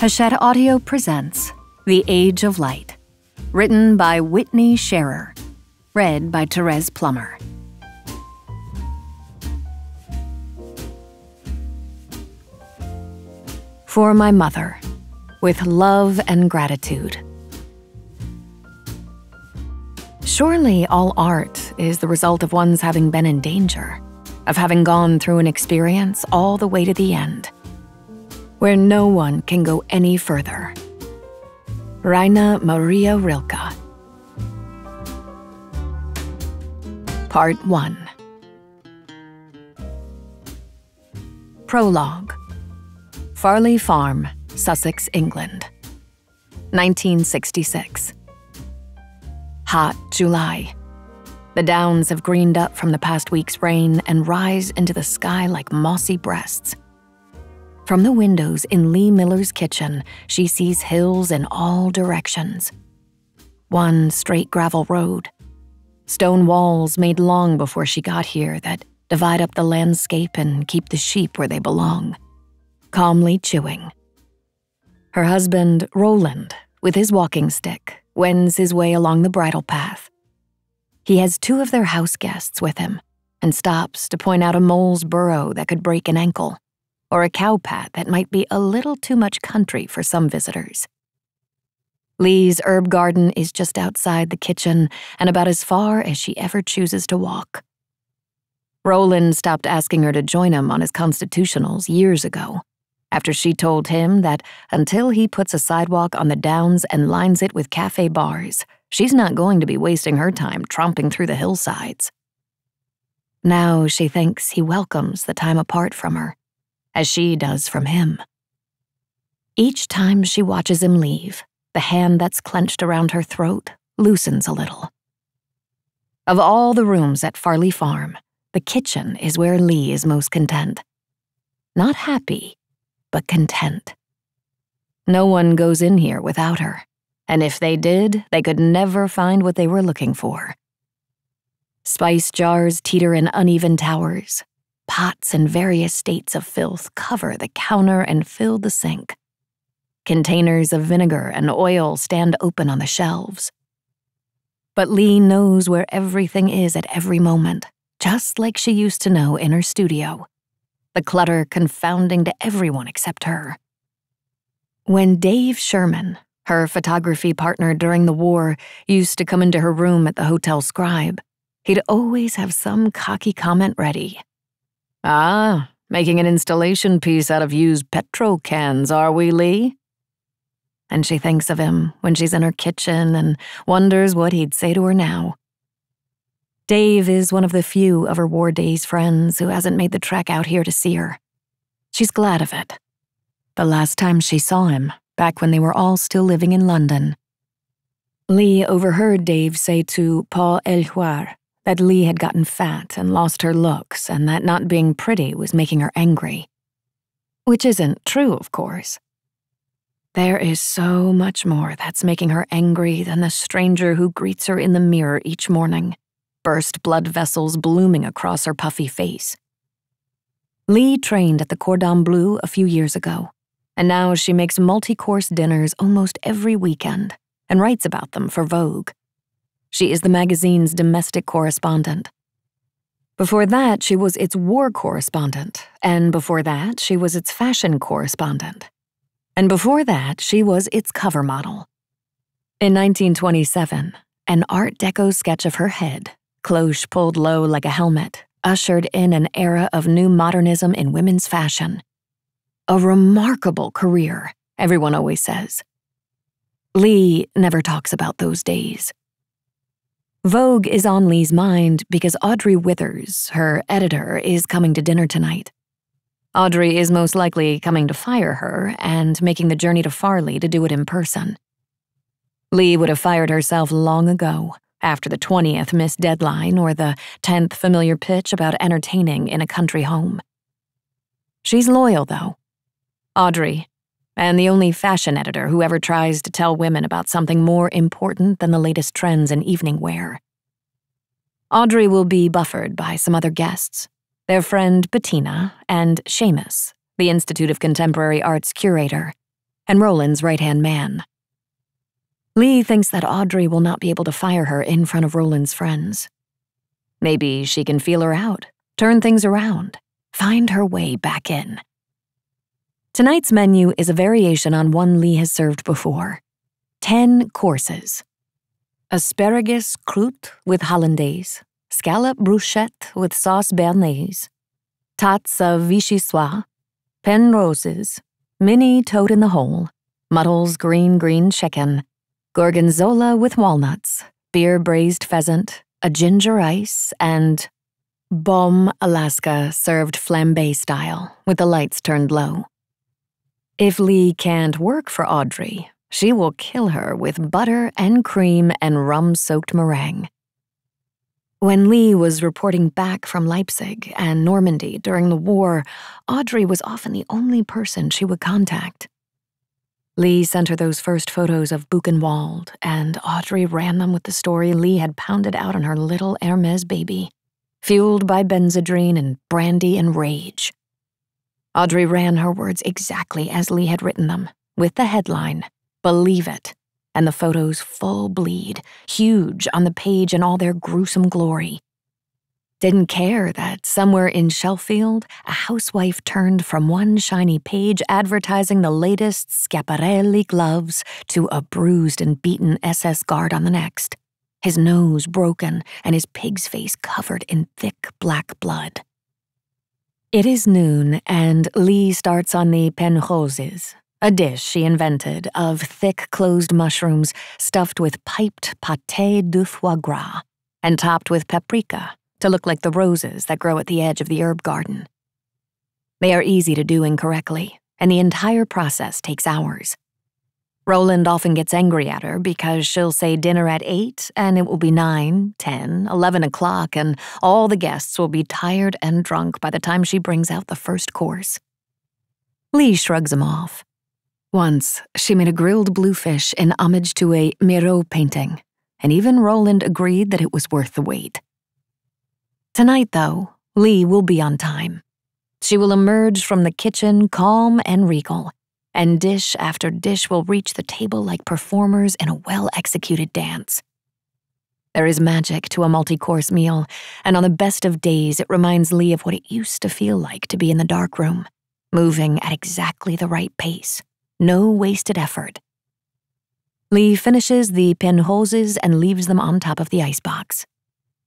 Hachette Audio presents The Age of Light, written by Whitney Scharer, read by Therese Plummer. For my mother, with love and gratitude. Surely all art is the result of one's having been in danger, of having gone through an experience all the way to the end where no one can go any further. Rainer Maria Rilke. Part 1 Prologue Farley Farm, Sussex, England. 1966. Hot July. The downs have greened up from the past week's rain and rise into the sky like mossy breasts. From the windows in Lee Miller's kitchen, she sees hills in all directions. One straight gravel road. Stone walls made long before she got here that divide up the landscape and keep the sheep where they belong. Calmly chewing. Her husband, Roland, with his walking stick, wends his way along the bridle path. He has two of their house guests with him and stops to point out a mole's burrow that could break an ankle or a cowpat that might be a little too much country for some visitors. Lee's herb garden is just outside the kitchen and about as far as she ever chooses to walk. Roland stopped asking her to join him on his constitutionals years ago, after she told him that until he puts a sidewalk on the downs and lines it with cafe bars, she's not going to be wasting her time tromping through the hillsides. Now she thinks he welcomes the time apart from her as she does from him. Each time she watches him leave, the hand that's clenched around her throat loosens a little. Of all the rooms at Farley Farm, the kitchen is where Lee is most content. Not happy, but content. No one goes in here without her, and if they did, they could never find what they were looking for. Spice jars teeter in uneven towers, Pots in various states of filth cover the counter and fill the sink. Containers of vinegar and oil stand open on the shelves. But Lee knows where everything is at every moment, just like she used to know in her studio. The clutter confounding to everyone except her. When Dave Scherman, her photography partner during the war, used to come into her room at the Hotel Scribe, he'd always have some cocky comment ready Ah, making an installation piece out of used petrol cans, are we, Lee? And she thinks of him when she's in her kitchen and wonders what he'd say to her now. Dave is one of the few of her War Days friends who hasn't made the trek out here to see her. She's glad of it. The last time she saw him, back when they were all still living in London. Lee overheard Dave say to Paul Eluard, that Lee had gotten fat and lost her looks, and that not being pretty was making her angry. Which isn't true, of course. There is so much more that's making her angry than the stranger who greets her in the mirror each morning, burst blood vessels blooming across her puffy face. Lee trained at the Cordon Bleu a few years ago, and now she makes multi course dinners almost every weekend and writes about them for Vogue. She is the magazine's domestic correspondent. Before that, she was its war correspondent, and before that, she was its fashion correspondent. And before that, she was its cover model. In 1927, an Art Deco sketch of her head, cloche pulled low like a helmet, ushered in an era of new modernism in women's fashion. A remarkable career, everyone always says. Lee never talks about those days. Vogue is on Lee's mind because Audrey Withers, her editor, is coming to dinner tonight. Audrey is most likely coming to fire her and making the journey to Farley to do it in person. Lee would have fired herself long ago, after the 20th missed deadline or the 10th familiar pitch about entertaining in a country home. She's loyal, though. Audrey, and the only fashion editor who ever tries to tell women about something more important than the latest trends in evening wear. Audrey will be buffered by some other guests their friend Bettina and Seamus, the Institute of Contemporary Art's curator, and Roland's right hand man. Lee thinks that Audrey will not be able to fire her in front of Roland's friends. Maybe she can feel her out, turn things around, find her way back in. Tonight's menu is a variation on one Lee has served before. 10 courses. Asparagus croûte with hollandaise, scallop bruschette with sauce béarnaise, tots of vichyssoise, penroses, mini toad in the hole, Muddle's green green chicken, gorgonzola with walnuts, beer braised pheasant, a ginger ice, and Bombe Alaska served flambe style with the lights turned low. If Lee can't work for Audrey, she will kill her with butter and cream and rum soaked meringue. When Lee was reporting back from Leipzig and Normandy during the war, Audrey was often the only person she would contact. Lee sent her those first photos of Buchenwald, and Audrey ran them with the story Lee had pounded out on her little Hermes baby, fueled by benzedrine and brandy and rage. Audrey ran her words exactly as Lee had written them, with the headline Believe it. And the photos full bleed, huge on the page in all their gruesome glory. Didn't care that somewhere in Sheffield, a housewife turned from one shiny page advertising the latest Schiaparelli gloves to a bruised and beaten SS guard on the next, his nose broken and his pig's face covered in thick black blood. It is noon, and Lee starts on the penroses, a dish she invented of thick closed mushrooms stuffed with piped pâté de foie gras and topped with paprika to look like the roses that grow at the edge of the herb garden. They are easy to do incorrectly, and the entire process takes hours. Roland often gets angry at her because she'll say dinner at 8 and it will be 9, 10, 11 o'clock, and all the guests will be tired and drunk by the time she brings out the first course. Lee shrugs him off. Once, she made a grilled bluefish in homage to a Miro painting, and even Roland agreed that it was worth the wait. Tonight, though, Lee will be on time. She will emerge from the kitchen calm and regal, and dish after dish will reach the table like performers in a well executed dance. There is magic to a multi course meal, and on the best of days, it reminds Lee of what it used to feel like to be in the dark room, moving at exactly the right pace no wasted effort. Lee finishes the penroses and leaves them on top of the icebox.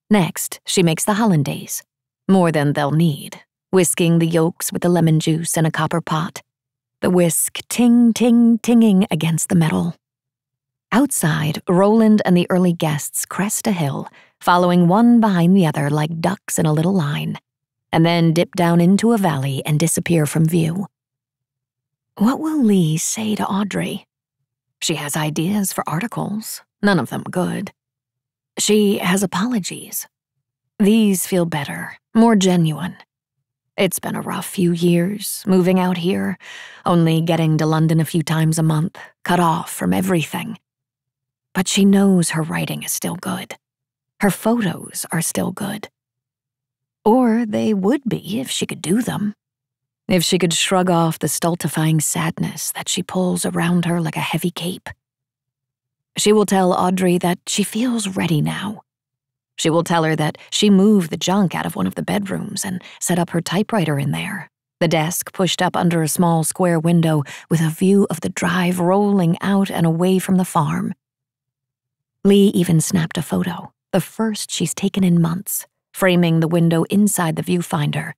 Next, she makes the hollandaise, more than they'll need, whisking the yolks with the lemon juice in a copper pot, the whisk ting ting tinging against the metal. Outside, Roland and the early guests crest a hill, following one behind the other like ducks in a little line, and then dip down into a valley and disappear from view. What will Lee say to Audrey? She has ideas for articles, none of them good. She has apologies. These feel better, more genuine. It's been a rough few years, moving out here, only getting to London a few times a month, cut off from everything. But she knows her writing is still good. Her photos are still good. Or they would be if she could do them. If she could shrug off the stultifying sadness that she pulls around her like a heavy cape. She will tell Audrey that she feels ready now. She will tell her that she moved the junk out of one of the bedrooms and set up her typewriter in there, the desk pushed up under a small square window with a view of the drive rolling out and away from the farm. Lee even snapped a photo, the first she's taken in months, framing the window inside the viewfinder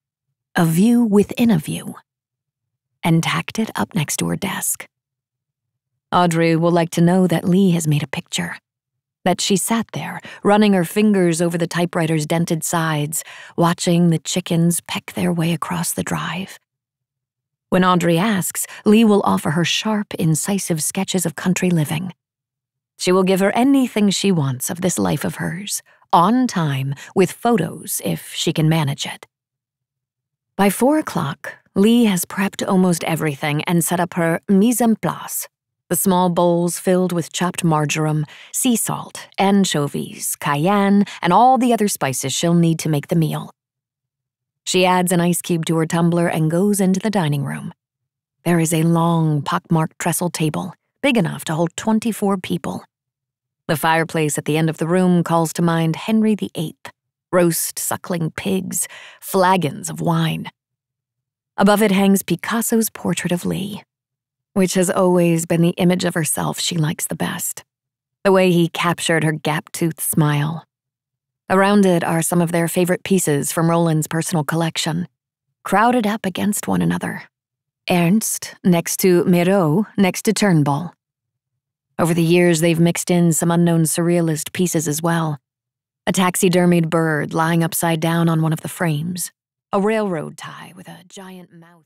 a view within a view, and tacked it up next to her desk. Audrey will like to know that Lee has made a picture. That she sat there, running her fingers over the typewriter's dented sides, watching the chickens peck their way across the drive. When Audrey asks, Lee will offer her sharp, incisive sketches of country living. She will give her anything she wants of this life of hers, on time, with photos if she can manage it. By four o'clock, Lee has prepped almost everything and set up her mise en place the small bowls filled with chopped marjoram, sea salt, anchovies, cayenne, and all the other spices she'll need to make the meal. She adds an ice cube to her tumbler and goes into the dining room. there is a long, pockmarked trestle table, big enough to hold 24 people. The fireplace at the end of the room calls to mind Henry VIII, roast suckling pigs, flagons of wine. Above it hangs Picasso's portrait of Lee, which has always been the image of herself she likes the best. The way he captured her gap toothed smile. Around it are some of their favorite pieces from Roland's personal collection, crowded up against one another. Ernst next to Miro next to Turnbull. Over the years, they've mixed in some unknown surrealist pieces as well. A taxidermied bird lying upside down on one of the frames, a railroad tie with a giant mouth.